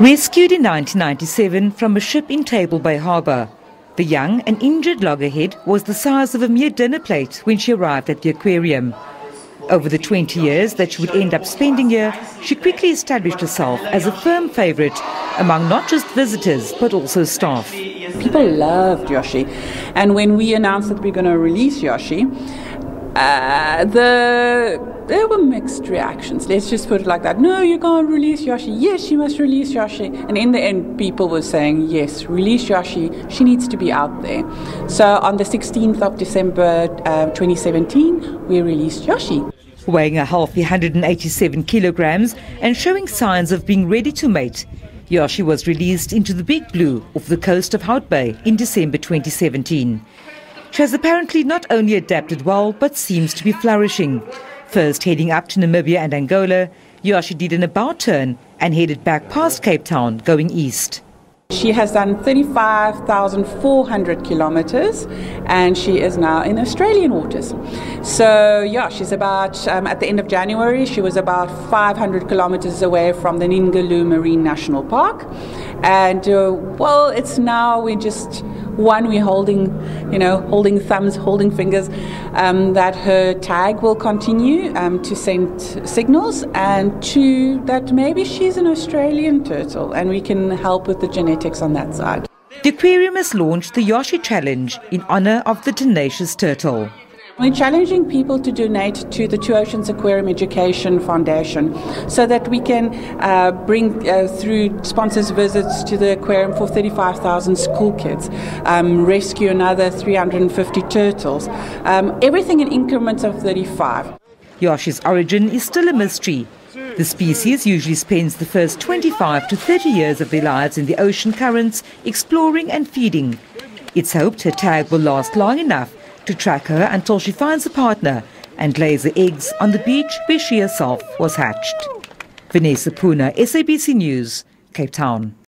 Rescued in 1997 from a ship in Table Bay Harbour, the young and injured loggerhead was the size of a mere dinner plate when she arrived at the aquarium. Over the 20 years that she would end up spending here, she quickly established herself as a firm favourite among not just visitors but also staff. People loved Yoshi, and when we announced that we're going to release Yoshi, uh, the there were mixed reactions. Let's just put it like that. No, you can't release Yoshi. Yes, you must release Yoshi. And in the end, people were saying, yes, release Yoshi. She needs to be out there. So on the 16th of December uh, 2017, we released Yoshi. Weighing a healthy 187 kilograms and showing signs of being ready to mate, Yoshi was released into the Big Blue off the coast of Hout Bay in December 2017. She has apparently not only adapted well, but seems to be flourishing. First heading up to Namibia and Angola, Yoshi did an about turn and headed back past Cape Town, going east. She has done 35,400 kilometers and she is now in Australian waters. So, yeah, she's about, um, at the end of January, she was about 500 kilometers away from the Ningaloo Marine National Park. And, uh, well, it's now, we just one, we're holding, you know, holding thumbs, holding fingers, um, that her tag will continue um, to send signals, and two, that maybe she's an Australian turtle, and we can help with the genetics on that side. The aquarium has launched the Yoshi Challenge in honor of the tenacious turtle. We're challenging people to donate to the Two Oceans Aquarium Education Foundation so that we can uh, bring uh, through sponsors visits to the aquarium for 35,000 school kids, um, rescue another 350 turtles, um, everything in increments of 35. Yoshi's origin is still a mystery. The species usually spends the first 25 to 30 years of their lives in the ocean currents, exploring and feeding. It's hoped her tag will last long enough to track her until she finds a partner and lays the eggs on the beach where she herself was hatched. Vanessa Puna, SABC News, Cape Town.